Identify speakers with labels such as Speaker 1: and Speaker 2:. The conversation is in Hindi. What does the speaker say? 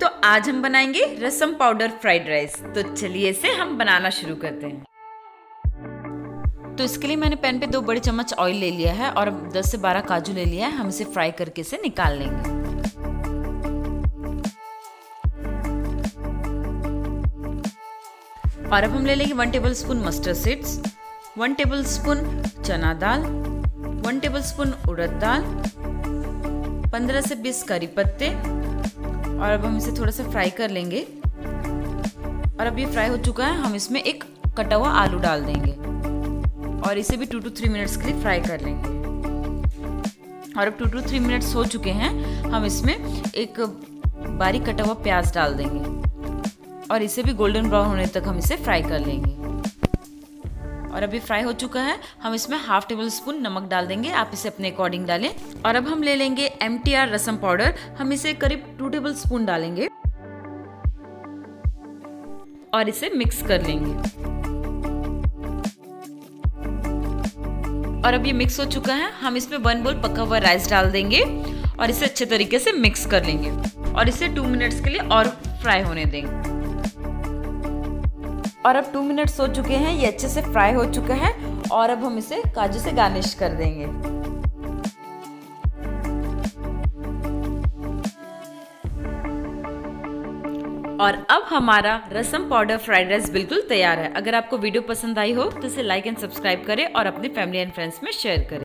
Speaker 1: तो आज हम बनाएँगे रसम पाउडर फ्राइड राइस। तो चलिए इसे हम बनाना शुरू करते हैं। तो इसके लिए मैंने पैन पे दो बड़े चम्मच ऑयल ले लिया है और 10 से 12 काजू ले लिया है। हम इसे फ्राई करके इसे निकाल लेंगे। और अब हम ले लेंगे one table spoon mustard seeds one table spoon चना दाल, वन टेबल स्पून उड़द दाल, पंद्रह से बीस करी पत्ते और अब हम इसे थोड़ा सा फ्राई कर लेंगे। और अब ये फ्राई हो चुका है, हम इसमें एक कटा हुआ आलू डाल देंगे। और इसे भी टू टू थ्री मिनट्स के लिए फ्राई कर लेंगे। और अब टू टू थ्री मिनट्स हो चुके हैं, हम इसमें एक बारीक कटा हुआ प्याज डाल देंगे। और इसे भी गोल्डन ब्राउन होने तक हम इसे फ्राई कर लेंगे। और अभी फ्राई हो चुका है। हम इसमें हाफ़ टेबल स्पून नमक डाल देंगे। आप इसे अपने अकॉर्डिंग डालें। और अब हम ले लेंगे एम रसम पाउडर हम इसे करीब टू टेबल स्पून डालेंगे। और इसे मिक्स कर लेंगे। और अब ये मिक्स हो चुका है। हम इसमें वन बोल पका हुआ राइस डाल देंगे। और इसे अच्छे तरीके से मिक्स कर लेंगे। और इसे टू मिनट्स के लिए और फ्राई होने देंगे। और अब टू मिनट्स हो चुके हैं, ये अच्छे से फ्राई हो चुके हैं और अब हम इसे काजू से गार्निश कर देंगे। और अब हमारा रसम पाउडर फ्राइड राइस बिल्कुल तैयार है। अगर आपको वीडियो पसंद आई हो तो इसे लाइक एंड सब्सक्राइब करें और अपने फैमिली एंड फ्रेंड्स में शेयर करें।